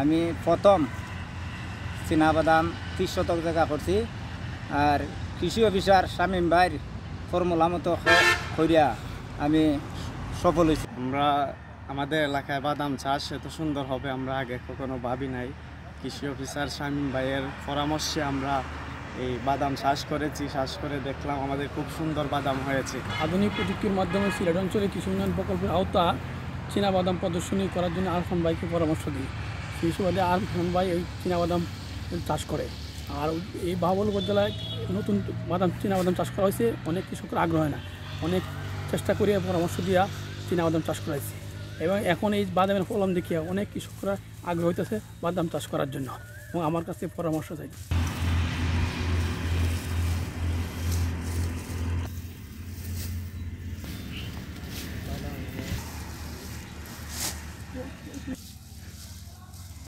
আমি প্রথম বাদাম ত্রিশ শতক জায়গা করছি আর কৃষি অফিসার শামীম ভাইয়ের ফর্মুলা মতো করিয়া আমি সফল হয়েছি। আমরা আমাদের এলাকায় বাদাম চাষ এত সুন্দর হবে আমরা আগে কখনো ভাবি নাই। কৃষি অফিসার শামীম ভাইয়ের পরামর্শে আমরা এই বাদাম চাষ করেছি, চাষ করে দেখলাম আমাদের খুব সুন্দর বাদাম হয়েছে। আধুনিক প্রযুক্তির মাধ্যমে সিলেট অঞ্চলে কৃষি উন্নয়ন প্রকল্পের আওতা চীনাবাদাম প্রদর্শনী করার জন্য আরফান ভাইকে পরামর্শ দিই। সেই সুবাদে আরফান ভাই এই চীনাবাদাম চাষ করে। আর এই বাহুবল উপজেলায় নতুন বাদাম চীনাবাদাম চাষ করা হয়েছে, অনেক কৃষকের আগ্রহ হয় না। অনেক চেষ্টা করে পরামর্শ দিয়া চীনাবাদাম চাষ করাইছে। এবং এখন এই বাদামের ফলন দেখিয়া অনেক কৃষকরা আগ্রহ হইতেছে বাদাম চাষ করার জন্য। এবং আমার কাছে পরামর্শ চাই।